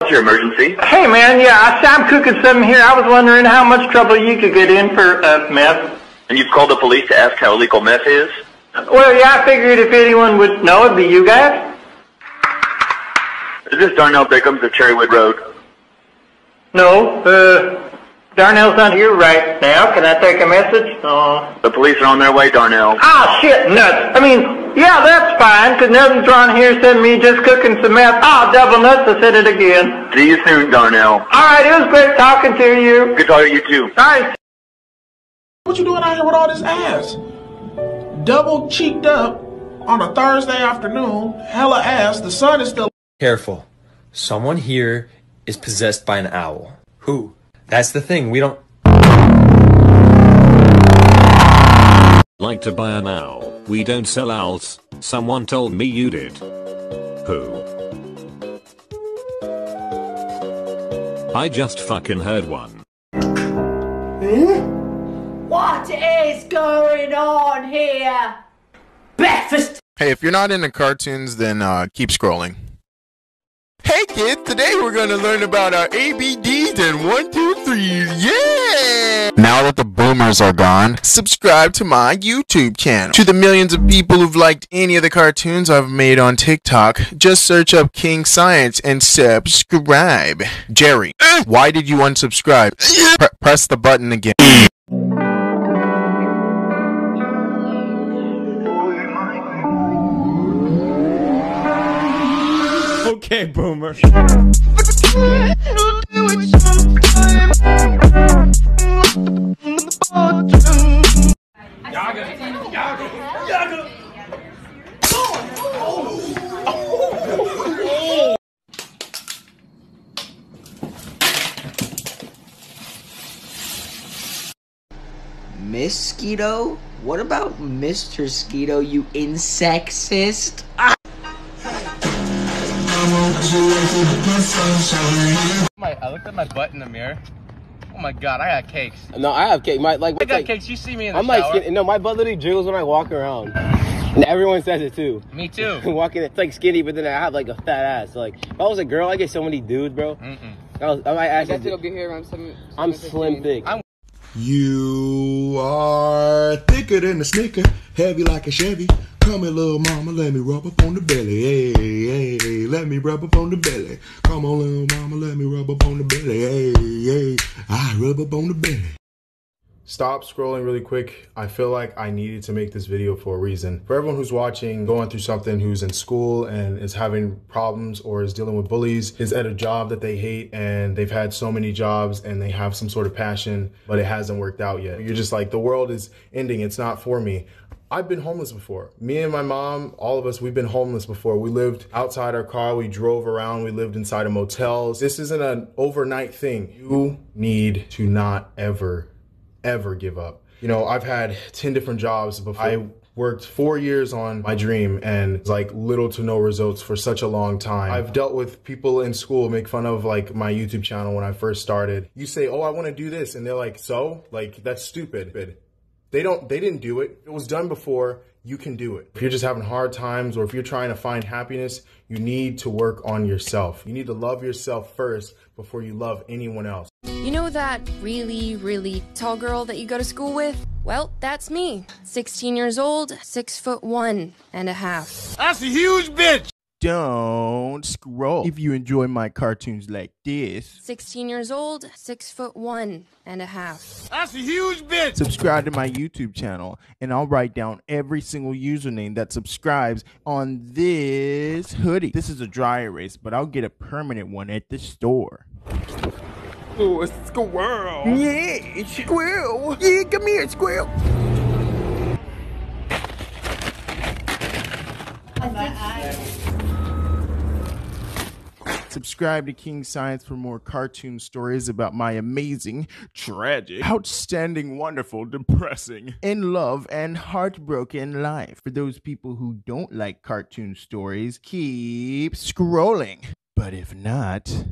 What's your emergency? Hey man, yeah, I'm cooking something here. I was wondering how much trouble you could get in for uh, meth. And you've called the police to ask how illegal meth is? Well, yeah, I figured if anyone would know, it'd be you guys. Is this Darnell Bickham's of Cherrywood Road? No, uh, Darnell's not here right now. Can I take a message? Oh. The police are on their way, Darnell. Ah, shit, nuts. I mean, yeah, that's fine, because nothing's wrong here sending me just cooking some meth. Ah, double nuts, I said it again. See you soon, Darnell. All right, it was great talking to you. Good talking to you too. All right. What you doing out here with all this ass? Double cheeked up on a Thursday afternoon, hella ass. The sun is still. Careful. Someone here is possessed by an owl. Who? That's the thing. We don't. Like to buy an owl. We don't sell owls. Someone told me you did. Who? I just fucking heard one. What is going on here? Breakfast Hey, if you're not into cartoons, then uh, keep scrolling. Hey kids, today we're gonna learn about our ABDs and one, two, threes. Yeah! Now that the boomers are gone, subscribe to my YouTube channel. To the millions of people who've liked any of the cartoons I've made on TikTok, just search up King Science and subscribe. Jerry, eh. why did you unsubscribe? Pre- press the button again. Okay, boomer. Miss Skeeto? What about Mr. Skeeto, you insexist? Ah! My, I looked at my butt in the mirror. Oh my god, I got cakes. No, I have cake. My like, I got like cakes. You see me in the I'm like, shower. skinny, no, my butt literally jiggles when I walk around, and everyone says it too. Me too. Walking, it's like skinny, but then I have like a fat ass. So, like, if I was a girl, I get so many dudes, bro. Mm-mm. I, was, I might actually. That's gonna get here around seven. I'm slim thick. You are thicker than a snicker, heavy like a Chevy. Come here, little mama, let me rub up on the belly. Hey, hey, let me rub up on the belly. Come on, little mama, let me rub up on the belly. Hey, hey, I rub up on the belly. Stop scrolling really quick. I feel like I needed to make this video for a reason. For everyone who's watching, going through something, who's in school and is having problems or is dealing with bullies, is at a job that they hate and they've had so many jobs and they have some sort of passion, but it hasn't worked out yet. You're just like, the world is ending. It's not for me. I've been homeless before. Me and my mom, all of us, we've been homeless before. We lived outside our car, we drove around, we lived inside of motels. This isn't an overnight thing. You need to not ever, ever give up. You know, I've had 10 different jobs before. I worked four years on my dream and like little to no results for such a long time. I've dealt with people in school make fun of like my YouTube channel when I first started. You say, oh, I want to do this. And they're like, so? Like, that's stupid. But they don't, they didn't do it. It was done before. You can do it. If you're just having hard times or if you're trying to find happiness, you need to work on yourself. You need to love yourself first before you love anyone else. You know that really, really tall girl that you go to school with? Well, that's me. 16 years old, 6 foot 1 and a half. That's a huge bitch! Don't scroll if you enjoy my cartoons like this. 16 years old, 6 foot 1 and a half. That's a huge bitch! Subscribe to my YouTube channel, and I'll write down every single username that subscribes on this hoodie. This is a dry erase, but I'll get a permanent one at the store. Oh, a squirrel! Yeah, squirrel! Yeah, come here, squirrel! Subscribe to King Science for more cartoon stories about my amazing, tragic, outstanding, wonderful, depressing, in love, and heartbroken life. For those people who don't like cartoon stories, keep scrolling. But if not,